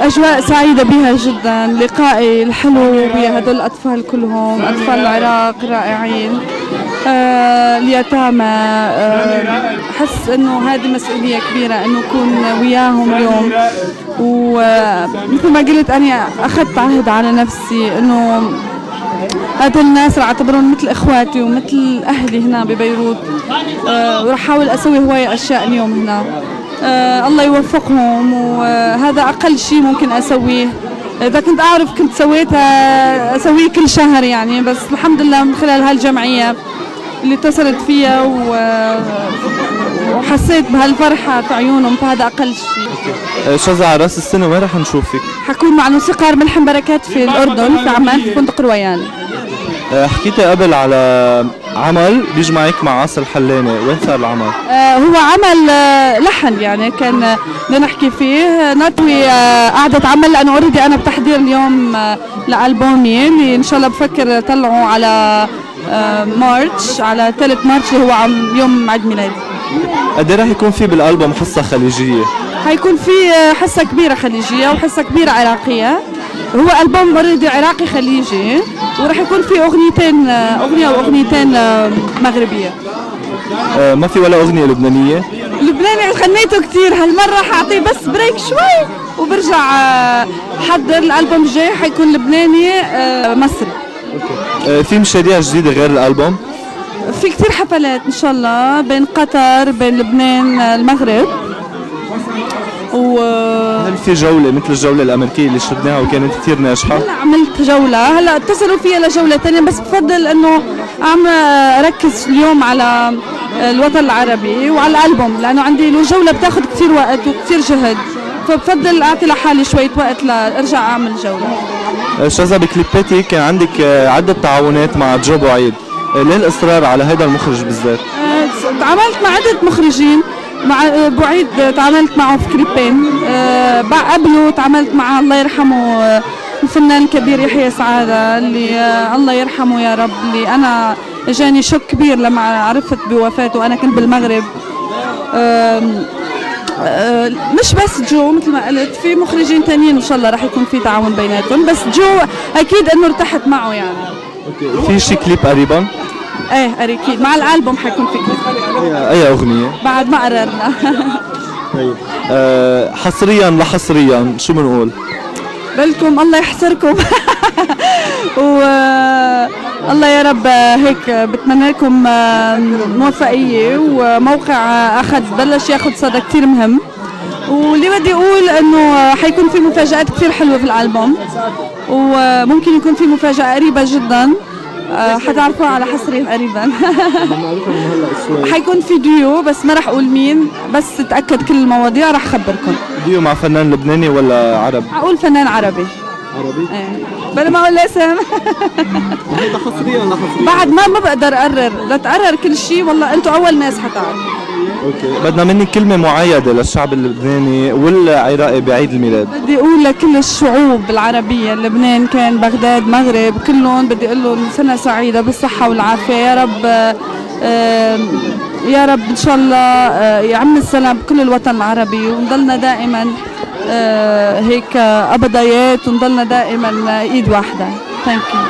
أجواء سعيدة بها جدا. لقائي الحلو ويا هدول الأطفال كلهم. أطفال العراق رائعين. آه اليتامى آه حس إنه هذه مسؤولية كبيرة إنه اكون وياهم اليوم. ومثل ما قلت أنا أخذت عهد على نفسي إنه هذول الناس رح أعتبرهم مثل إخواتي ومثل أهلي هنا ببيروت. آه وراح أحاول أسوي هواية أشياء اليوم هنا. الله يوفقهم وهذا أقل شيء ممكن أسويه. إذا كنت أعرف كنت سويتها أسويه كل شهر يعني بس الحمد لله من خلال هالجمعية اللي اتصلت فيها و... وحسيت بهالفرحة في عيونهم فهذا أقل شيء. آه، شذا على رأس السنة وين رح نشوفك؟ حكون مع الموسيقار ملحم بركات في الأردن في عمان في فندق رويان آه، حكيتي قبل على عمل بيجمعك مع عاصر الحلاني وين صار العمل؟ آه هو عمل آه لحن يعني كان آه، بدنا نحكي فيه. نطوي آه قعدة عمل لأنه already أنا بتحضير اليوم آه لألبومي. اللي إن شاء الله بفكر طلعه على آه March على 3 March اللي هو عم يوم عيد ميلادي. قد إيه رح يكون في بالألبوم حصة خليجية؟ حيكون في آه، حصة كبيرة خليجية وحصة كبيرة عراقية. هو ألبوم already عراقي خليجي وراح يكون في أغنيتين أغنية وأغنيتين آه، مغربية آه، ما في ولا أغنية لبنانية؟ لبناني غنيته كثير هالمرة حأعطيه بس بريك شوي وبرجع آه، حضر الألبوم الجاي حيكون لبناني آه، مصري آه، في مشاريع جديدة غير الألبوم؟ في كثير حفلات إن شاء الله بين قطر بين لبنان المغرب و في جولة مثل الجولة الأمريكية اللي شفناها وكانت كثير ناجحة؟ هلا عملت جولة هلا اتصلوا فيها لجولة تانية بس بفضل إنه عم اركز اليوم على الوطن العربي وعلى الألبوم لأنه عندي له جولة بتاخذ كثير وقت وكثير جهد فبفضل أعطي لحالي شوية وقت لأرجع أعمل جولة آه، شذا بكليباتي كان عندك عدة تعاونات مع جو بعيد آه، ليه الإصرار على هذا المخرج بالذات؟ آه، تعاملت مع عدة مخرجين مع آه، بعيد آه، تعاملت معه في كليبين آه، بع- قبله تعاملت مع الله يرحمه آه، الفنان الكبير يحيى سعادة اللي الله يرحمه يا رب اللي أنا جاني shock كبير لما عرفت بوفاته وأنا كنت بالمغرب. مش بس جو مثل ما قلت في مخرجين تانيين إن شاء الله رح يكون في تعاون بيناتهم بس جو أكيد إنه ارتحت معه يعني. في شي كليب قريبا؟ إيه أكيد مع الألبوم حيكون في كليب أي أغنية؟ بعد ما قررنا. طيب. آه، حصريا لحصريا شو بنقول؟ بالكم الله يحسركم و الله يا رب هيك بتمنى لكم موفقية وموقع أخذ بلش ياخذ صدى كثير مهم. واللي بدي أقول إنه حيكون في مفاجآت كثير حلوة في الألبوم. وممكن يكون في مفاجأة قريبة جدا. آه، حتعرفوها على حصري قريبا. حيكون في ديو بس ما رح أقول مين بس تأكد كل المواضيع رح خبركم. ديو مع فنان لبناني ولا عرب؟ أقول فنان عربي. عربي؟ إيه. بلا ما أقول هذا حصريا لحصريا بعد ما ما بقدر أقرر. لتقرر كل شيء والله أنتم أول ناس حتعرفوا. okay. بدنا منك كلمة معايدة للشعب اللبناني والعراقي بعيد الميلاد. بدي أقول لكل الشعوب العربية لبنان كان بغداد مغرب كلهم بدي أقول لهم سنة سعيدة بالصحة والعافية. يا رب آه، يا رب إن شاء الله آه، يعم السلام بكل الوطن العربي. ونضلنا دائما آه، هيك أبديات ونضلنا دائما إيد واحدة. ثانك يو